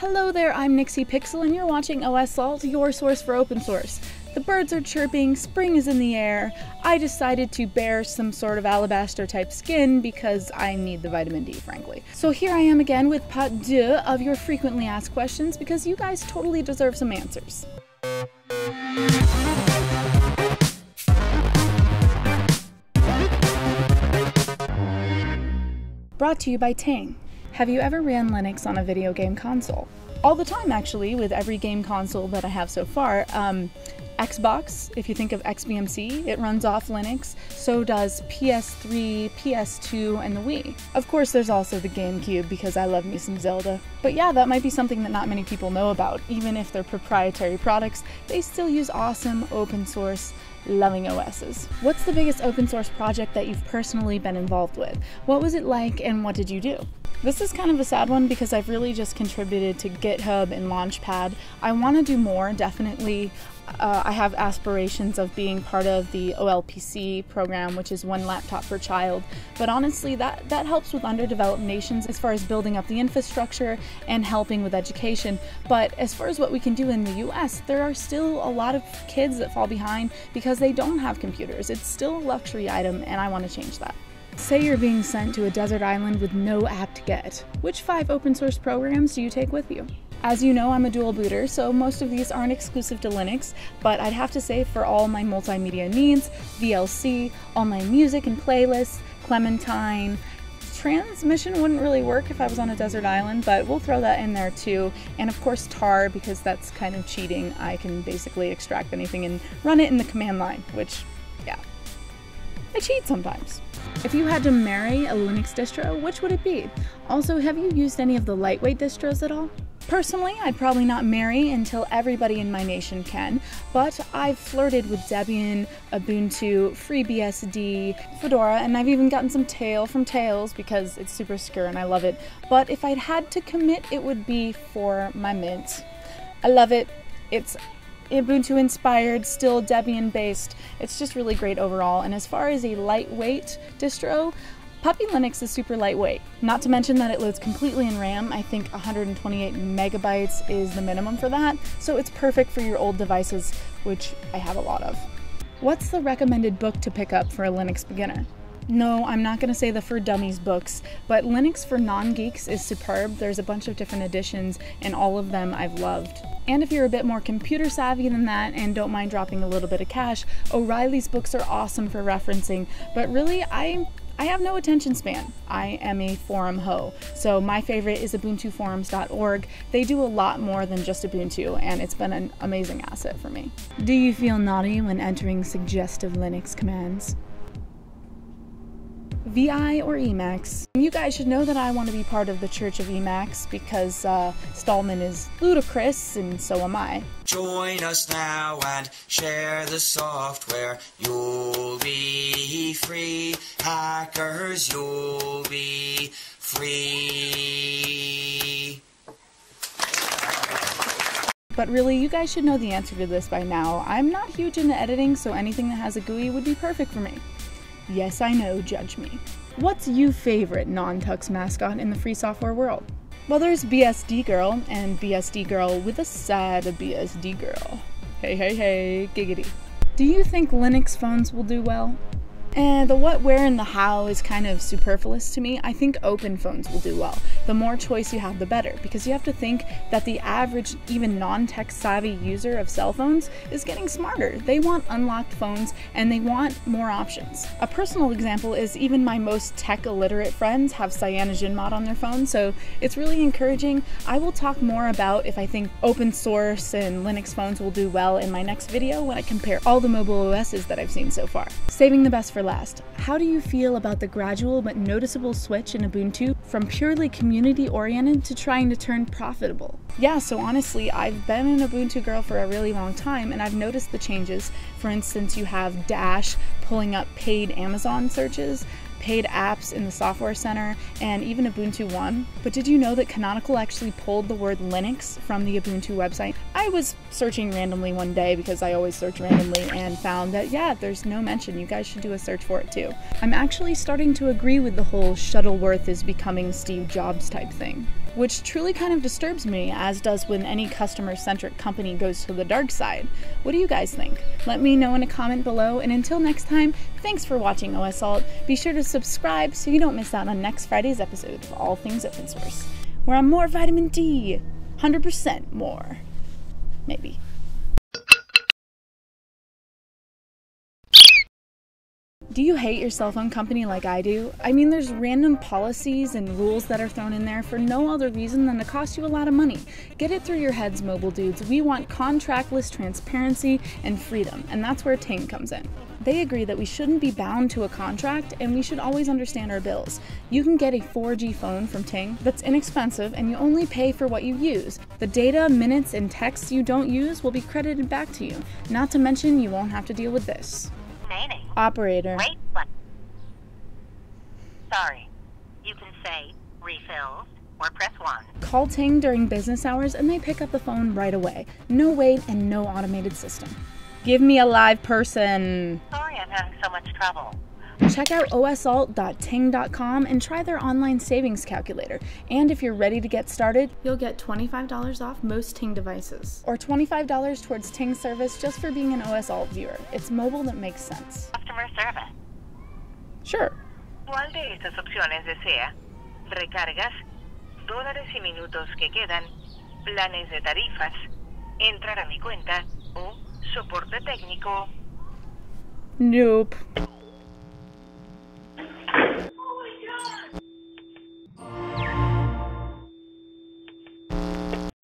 Hello there, I'm Nixie Pixel and you're watching OS Alt, your source for open source. The birds are chirping, spring is in the air. I decided to bear some sort of alabaster type skin because I need the vitamin D, frankly. So here I am again with part deux of your frequently asked questions because you guys totally deserve some answers. Brought to you by Ting. Have you ever ran Linux on a video game console? All the time, actually, with every game console that I have so far. Um, Xbox, if you think of XBMC, it runs off Linux. So does PS3, PS2, and the Wii. Of course, there's also the GameCube because I love me some Zelda. But yeah, that might be something that not many people know about. Even if they're proprietary products, they still use awesome open source loving OSs. What's the biggest open source project that you've personally been involved with? What was it like and what did you do? This is kind of a sad one because I've really just contributed to GitHub and Launchpad. I want to do more, definitely. Uh, I have aspirations of being part of the OLPC program, which is one laptop per child. But honestly, that, that helps with underdeveloped nations as far as building up the infrastructure and helping with education. But as far as what we can do in the US, there are still a lot of kids that fall behind because they don't have computers. It's still a luxury item, and I want to change that. Say you're being sent to a desert island with no apt-get. Which five open source programs do you take with you? As you know, I'm a dual booter, so most of these aren't exclusive to Linux, but I'd have to say for all my multimedia needs, VLC, all my music and playlists, Clementine, transmission wouldn't really work if I was on a desert island, but we'll throw that in there too. And of course tar, because that's kind of cheating. I can basically extract anything and run it in the command line, which, yeah, I cheat sometimes. If you had to marry a Linux distro, which would it be? Also, have you used any of the lightweight distros at all? Personally, I'd probably not marry until everybody in my nation can, but I've flirted with Debian, Ubuntu, FreeBSD, Fedora, and I've even gotten some Tail from Tails because it's super secure and I love it. But if I'd had to commit, it would be for my Mint. I love it. It's Ubuntu inspired, still Debian based. It's just really great overall. And as far as a lightweight distro, Puppy Linux is super lightweight. Not to mention that it loads completely in RAM. I think 128 megabytes is the minimum for that. So it's perfect for your old devices, which I have a lot of. What's the recommended book to pick up for a Linux beginner? No, I'm not going to say the For Dummies books, but Linux for Non Geeks is superb. There's a bunch of different editions, and all of them I've loved. And if you're a bit more computer savvy than that and don't mind dropping a little bit of cash, O'Reilly's books are awesome for referencing. But really, I I have no attention span. I am a forum hoe. So my favorite is ubuntuforums.org. They do a lot more than just Ubuntu and it's been an amazing asset for me. Do you feel naughty when entering suggestive Linux commands? VI or Emacs. You guys should know that I want to be part of the Church of Emacs because uh, Stallman is ludicrous and so am I. Join us now and share the software. You'll be free. Hackers, you'll be free. But really, you guys should know the answer to this by now. I'm not huge into editing, so anything that has a GUI would be perfect for me. Yes, I know, judge me. What's your favorite non-Tux mascot in the free software world? Well, there's BSD Girl, and BSD Girl with a sad BSD Girl. Hey, hey, hey, giggity. Do you think Linux phones will do well? And the what, where, and the how is kind of superfluous to me. I think open phones will do well. The more choice you have, the better, because you have to think that the average, even non tech savvy user of cell phones is getting smarter. They want unlocked phones and they want more options. A personal example is even my most tech illiterate friends have CyanogenMod on their phone, so it's really encouraging. I will talk more about if I think open source and Linux phones will do well in my next video when I compare all the mobile OSs that I've seen so far. Saving the best for for last, how do you feel about the gradual but noticeable switch in Ubuntu from purely community oriented to trying to turn profitable? Yeah, so honestly, I've been an Ubuntu girl for a really long time and I've noticed the changes. For instance, you have Dash pulling up paid Amazon searches paid apps in the Software Center, and even Ubuntu One. But did you know that Canonical actually pulled the word Linux from the Ubuntu website? I was searching randomly one day because I always search randomly and found that, yeah, there's no mention. You guys should do a search for it too. I'm actually starting to agree with the whole Shuttleworth is becoming Steve Jobs type thing. Which truly kind of disturbs me, as does when any customer centric company goes to the dark side. What do you guys think? Let me know in a comment below, and until next time, thanks for watching OS Alt. Be sure to subscribe so you don't miss out on next Friday's episode of all things open source. We're on more vitamin D. 100% more. Maybe. Do you hate your cell phone company like I do? I mean, there's random policies and rules that are thrown in there for no other reason than to cost you a lot of money. Get it through your heads, mobile dudes. We want contractless transparency and freedom, and that's where Ting comes in. They agree that we shouldn't be bound to a contract and we should always understand our bills. You can get a 4G phone from Ting that's inexpensive and you only pay for what you use. The data, minutes, and texts you don't use will be credited back to you. Not to mention, you won't have to deal with this. Operator. Wait, what? Sorry. You can say refills or press 1. Call Ting during business hours and they pick up the phone right away. No wait and no automated system. Give me a live person. Sorry I'm having so much trouble. Check out osalt.ting.com and try their online savings calculator. And if you're ready to get started, you'll get $25 off most Ting devices, or $25 towards Ting service just for being an OSAlt viewer. It's mobile that makes sense. Customer service. Sure. ¿Cuál de estas opciones desea? Recargas, dólares y minutos que quedan, planes de tarifas, entrar a mi cuenta o soporte técnico. Nope.